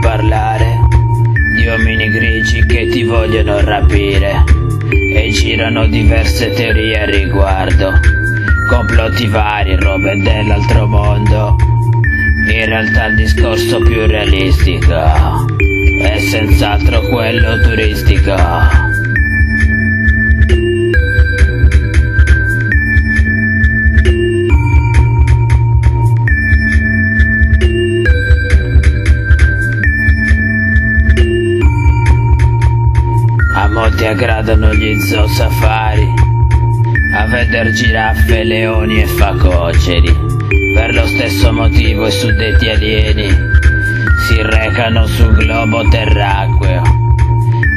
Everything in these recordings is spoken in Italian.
parlare di uomini grigi che ti vogliono rapire e girano diverse teorie al riguardo, complotti vari, robe dell'altro mondo. In realtà il discorso più realistico è senz'altro quello turistico. Aggradano gli zoo safari, a veder giraffe, leoni e facoceri. Per lo stesso motivo i suddetti alieni si recano sul globo terracqueo.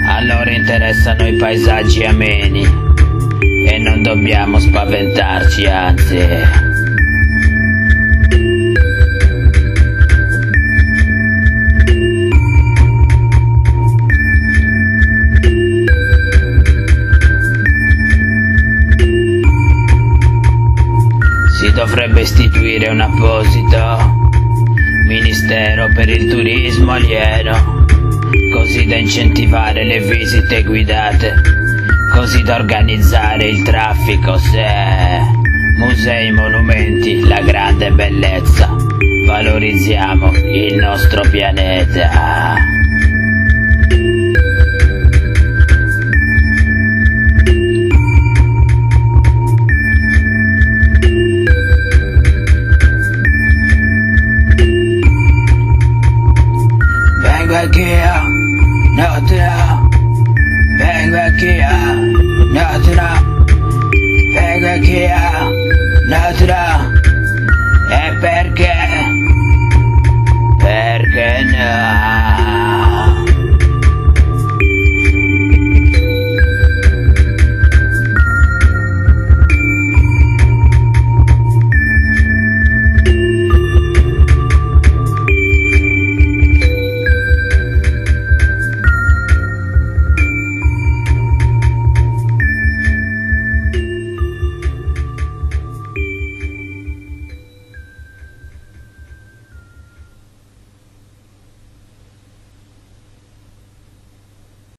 A loro interessano i paesaggi ameni e non dobbiamo spaventarci, anzi. Si dovrebbe istituire un apposito Ministero per il turismo alieno, così da incentivare le visite guidate, così da organizzare il traffico se musei, monumenti, la grande bellezza. Valorizziamo il nostro pianeta. care, not there.